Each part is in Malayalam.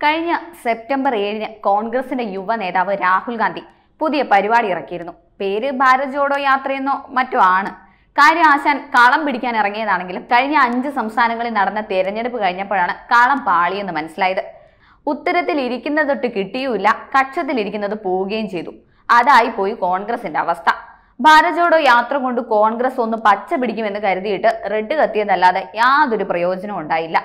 കഴിഞ്ഞ സെപ്റ്റംബർ ഏഴിന് കോൺഗ്രസിന്റെ യുവ നേതാവ് രാഹുൽ ഗാന്ധി പുതിയ പരിപാടി ഇറക്കിയിരുന്നു. പേര് ഭാരത് ജോഡോ യാത്രയെന്നോ മറ്റോ ആണ്. കാര്യം ആശാൻ കളം പിടിക്കാൻ ഇറങ്ങിയതാണെങ്കിലും കഴിഞ്ഞ അഞ്ച് സംസ്ഥാനങ്ങളിൽ നടന്ന തെരഞ്ഞെടുപ്പ് കഴിഞ്ഞപ്പോഴാണ് കളം പാളിയെന്ന് മനസ്സിലായത്. ഉത്തരത്തിൽ ഇരിക്കുന്നത് തൊട്ട് കിട്ടിയുമില്ല കക്ഷത്തിൽ ഇരിക്കുന്നത് പോവുകയും ചെയ്തു. അതായി പോയി കോൺഗ്രസിന്റെ അവസ്ഥ. ഭാരത് ജോഡോ യാത്ര കൊണ്ട് കോൺഗ്രസ് ഒന്ന് പച്ച പിടിക്കുമെന്ന് കരുതിയിട്ട് റെഡ് കത്തിയതല്ലാതെ യാതൊരു പ്രയോജനവും ഉണ്ടായില്ല.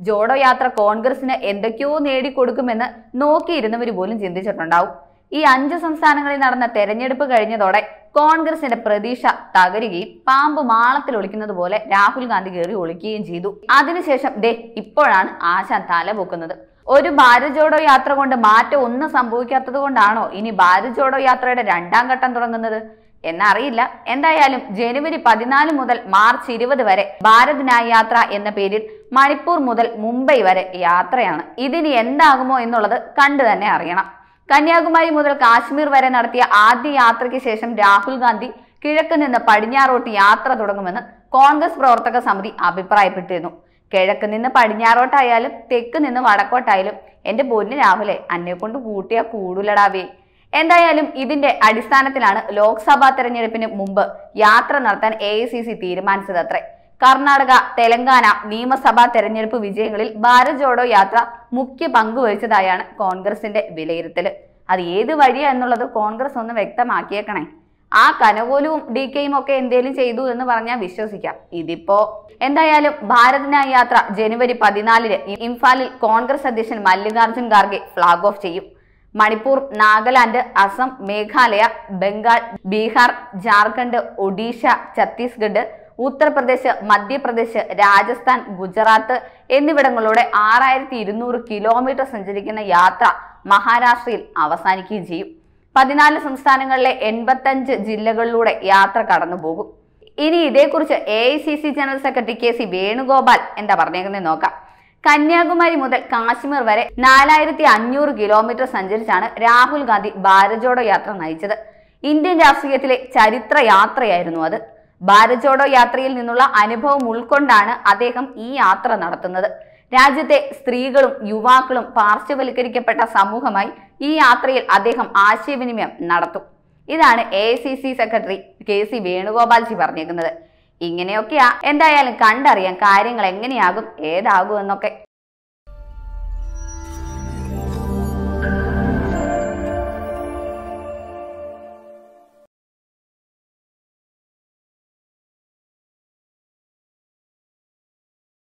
ജോഡോ യാത്ര കോൺഗ്രസിന് എന്തൊക്കെയോ നേടിക്കൊടുക്കുമെന്ന് നോക്കിയിരുന്നവർ പോലും ചിന്തിച്ചിട്ടുണ്ടാവും. ഈ അഞ്ച് സംസ്ഥാനങ്ങളിൽ നടന്ന തെരഞ്ഞെടുപ്പ് കഴിഞ്ഞതോടെ കോൺഗ്രസിന്റെ പ്രതീക്ഷ തകരുകയും പാമ്പ് മാളത്തിൽ ഒളിക്കുന്നത് പോലെ രാഹുൽ ഗാന്ധി കയറി ഒളിക്കുകയും ചെയ്തു. അതിനുശേഷം ദേ ഇപ്പോഴാണ് ആശാൻ തല പൊക്കുന്നത്. ഒരു ഭാരത് ജോഡോ യാത്ര കൊണ്ട് മാറ്റം ഒന്നും സംഭവിക്കാത്തത് കൊണ്ടാണോ ഇനി ഭാരത് ജോഡോ യാത്രയുടെ രണ്ടാം ഘട്ടം തുടങ്ങുന്നത്? എന്നറിയില്ല. എന്തായാലും ജനുവരി പതിനാല് മുതൽ മാർച്ച് ഇരുപത് വരെ ഭാരത് ന്യായ് യാത്ര എന്ന പേരിൽ മണിപ്പൂർ മുതൽ മുംബൈ വരെ യാത്രയാണ്. ഇതിനി എന്താകുമോ എന്നുള്ളത് കണ്ടു തന്നെ അറിയണം. കന്യാകുമാരി മുതൽ കാശ്മീർ വരെ നടത്തിയ ആദ്യ യാത്രയ്ക്ക് ശേഷം രാഹുൽ ഗാന്ധി കിഴക്ക് നിന്ന് പടിഞ്ഞാറോട്ട് യാത്ര തുടങ്ങുമെന്ന് കോൺഗ്രസ് പ്രവർത്തക സമിതി അഭിപ്രായപ്പെട്ടിരുന്നു. കിഴക്ക് നിന്ന് പടിഞ്ഞാറോട്ടായാലും തെക്ക് നിന്ന് വടക്കോട്ടായാലും എന്റെ പൊന്നു രാഹുലെ അന്നെ കൊണ്ട് കൂട്ടിയാ കൂടൂലടാവേ എന്തായാലും ഇതിന്റെ അടിസ്ഥാനത്തിലാണ് ലോക്സഭാ തെരഞ്ഞെടുപ്പിന് മുമ്പ് യാത്ര നടത്താൻ എ ഐ സി സി തീരുമാനിച്ചതത്രേ. കർണാടക തെലങ്കാന നിയമസഭാ തെരഞ്ഞെടുപ്പ് വിജയങ്ങളിൽ ഭാരത് ജോഡോ യാത്ര മുഖ്യ പങ്കുവഹിച്ചതായാണ് കോൺഗ്രസിന്റെ വിലയിരുത്തൽ അത് ഏത് വഴിയാ എന്നുള്ളത് കോൺഗ്രസ് ഒന്ന് വ്യക്തമാക്കിയേക്കണേ. ആ കനകോലും ഡി കെയും ഒക്കെ എന്തേലും ചെയ്തു എന്ന് പറഞ്ഞാൽ വിശ്വസിക്കാം. ഇതിപ്പോ എന്തായാലും ഭാരതിനായി യാത്ര ജനുവരി പതിനാലിന് ഇംഫാലിൽ കോൺഗ്രസ് അധ്യക്ഷൻ മല്ലികാർജുൻ ഖാർഗെ ഫ്ളാഗ് ഓഫ് ചെയ്യും. മണിപ്പൂർ നാഗാലാൻഡ് അസം മേഘാലയ ബംഗാൾ ബീഹാർ ജാർഖണ്ഡ് ഒഡീഷ ഛത്തീസ്ഗഡ് ഉത്തർപ്രദേശ് മധ്യപ്രദേശ് രാജസ്ഥാൻ ഗുജറാത്ത് എന്നിവിടങ്ങളിലൂടെ ആറായിരത്തി ഇരുന്നൂറ് കിലോമീറ്റർ സഞ്ചരിക്കുന്ന യാത്ര മഹാരാഷ്ട്രയിൽ അവസാനിക്കുകയും ചെയ്യും. പതിനാല് സംസ്ഥാനങ്ങളിലെ എൺപത്തഞ്ച് ജില്ലകളിലൂടെ യാത്ര കടന്നുപോകും. ഇനി ഇതേക്കുറിച്ച് A I C C general secretary K C Venugopal എന്താ പറഞ്ഞേക്കുന്നത് നോക്കാം. കന്യാകുമാരി മുതൽ കാശ്മീർ വരെ നാലായിരത്തി അഞ്ഞൂറ് കിലോമീറ്റർ സഞ്ചരിച്ചാണ് രാഹുൽ ഗാന്ധി ഭാരത് ജോഡോ യാത്ര നയിച്ചത്. ഇന്ത്യൻ രാഷ്ട്രീയത്തിലെ ചരിത്ര യാത്രയായിരുന്നു അത്. ഭാരത് ജോഡോ യാത്രയിൽ നിന്നുള്ള അനുഭവം ഉൾക്കൊണ്ടാണ് അദ്ദേഹം ഈ യാത്ര നടത്തുന്നത്. രാജ്യത്തെ സ്ത്രീകളും യുവാക്കളും പാർശ്വവൽക്കരിക്കപ്പെട്ട സമൂഹമായി ഈ യാത്രയിൽ അദ്ദേഹം ആശയവിനിമയം നടത്തും. ഇതാണ് a secretary K C Venugopalji പറഞ്ഞേക്കുന്നത് ഇങ്ങനെയൊക്കെയാ. എന്തായാലും കണ്ടറിയാം കാര്യങ്ങൾ എങ്ങനെയാകും ഏതാകും എന്നൊക്കെ